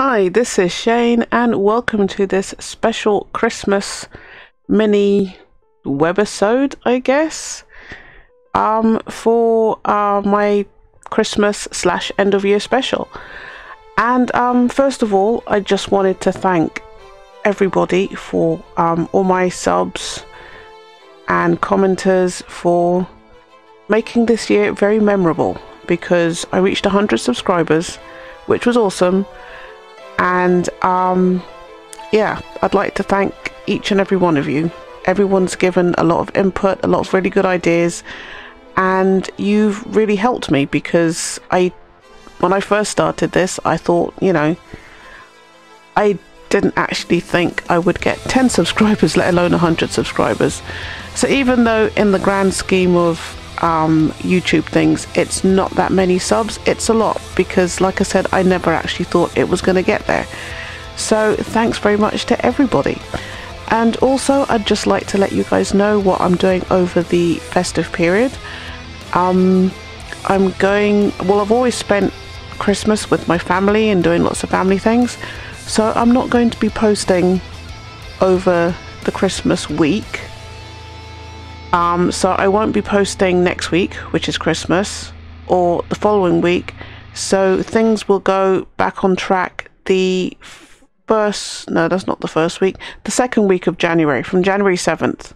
Hi, this is Chaynne, and welcome to this special Christmas mini webisode, I guess, um, for uh, my Christmas slash end of year special. And um, first of all, I just wanted to thank everybody for um, all my subs and commenters for making this year very memorable because I reached 100 subscribers, which was awesome and um, yeah, I'd like to thank each and every one of you. Everyone's given a lot of input, a lot of really good ideas, and you've really helped me because I, when I first started this, I thought, you know, I didn't actually think I would get 10 subscribers, let alone 100 subscribers. So even though in the grand scheme of um, YouTube things, it's not that many subs. It's a lot because, like I said, I never actually thought it was going to get there. So thanks very much to everybody. And also, I'd just like to let you guys know what I'm doing over the festive period. Um, I'm going, well, I've always spent Christmas with my family and doing lots of family things. So I'm not going to be posting over the Christmas week um, so I won't be posting next week, which is Christmas, or the following week. So things will go back on track the first, no, that's not the first week, the second week of January, from January 7th,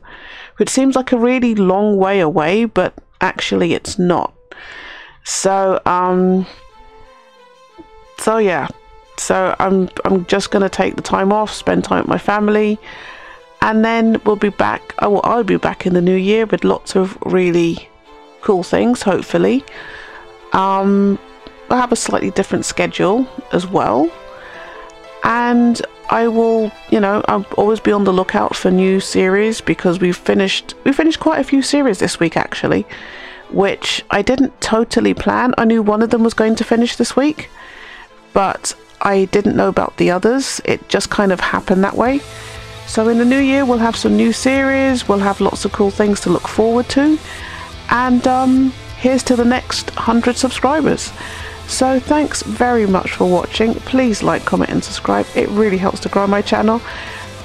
which seems like a really long way away, but actually it's not. So, um, so yeah, so I'm, I'm just going to take the time off, spend time with my family, and then we'll be back oh, I'll be back in the new year with lots of really cool things hopefully. Um, I have a slightly different schedule as well. And I will you know I'll always be on the lookout for new series because we've finished we finished quite a few series this week actually which I didn't totally plan. I knew one of them was going to finish this week but I didn't know about the others. It just kind of happened that way so in the new year, we'll have some new series, we'll have lots of cool things to look forward to, and um, here's to the next 100 subscribers. So thanks very much for watching. Please like, comment and subscribe. It really helps to grow my channel.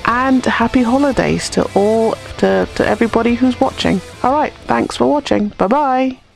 And happy holidays to all, to, to everybody who's watching. Alright, thanks for watching. Bye bye.